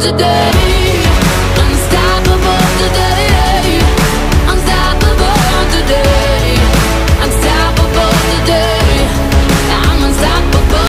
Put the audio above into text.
today.